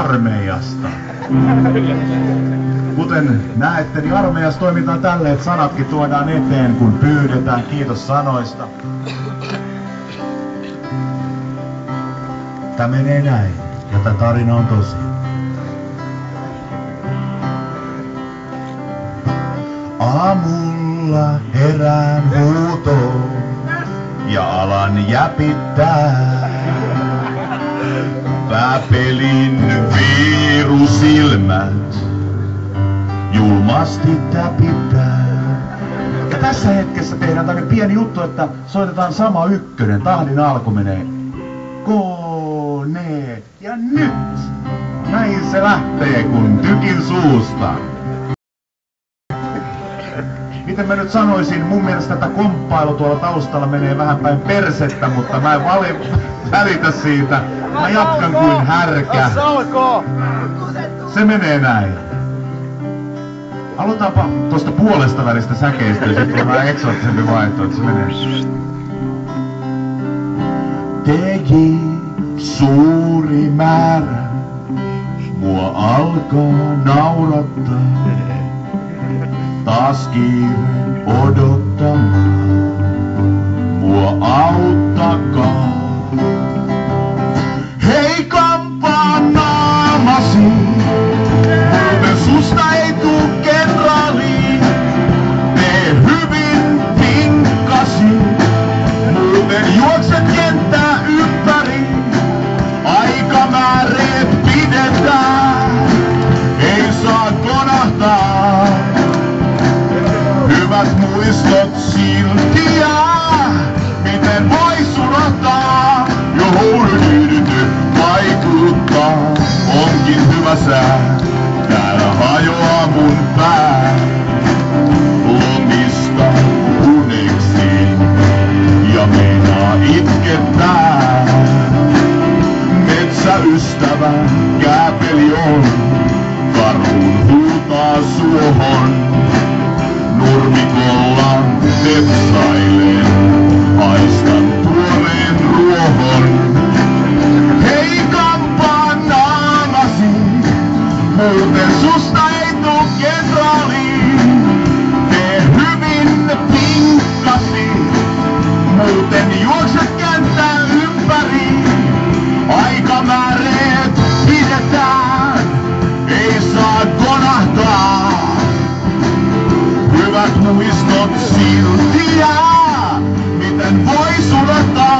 armeijasta. Kuten näette, niin armeijassa toimitaan tälleen, että sanatkin tuodaan eteen, kun pyydetään. Kiitos sanoista. Tämä menee näin, ja tämä tarina on tosi. Aamulla herään huutoon ja alan jäpittää. Pääpelin viirusilmät julmasti täpittää. Ja tässä hetkessä tehdään tämmöinen pieni juttu, että soitetaan sama ykkönen. Tahdin alku menee kone. Ja nyt näin se lähtee kun tykin suusta. Miten mä nyt sanoisin, mun mielestä tätä komppailu tuolla taustalla menee vähän päin persettä, mutta mä en vali, välitä siitä. Mä jatkan kuin härkä. Se menee näin. Aloitaanpa tuosta puolesta välistä säkeistä ja sitten vähän eksoottisempi vaihtoehto, että se menee. Teki suuri määrä, mua alkaa naurattaa. Taas kiire odottamaan, mua auttakaa. Heikompaa naamasi, muuten susta ei tuu kenraali. Tee hyvin pinkkasi, muuten juokset kenttää hyvä sää. Täällä hajoaa mun pää, lomista uneksi ja meinaa itkettää. Metsäystävä kääpeli on, karhun huutaa suohon. Nurmikolla muuten susta ei tuu kenraali. Tee hyvin pinkkasi, muuten juokset kenttää ympäri. Aikamääreet pidetään, ei saa konahtaa. Hyvät muistot silti jää, miten vois unohtaa.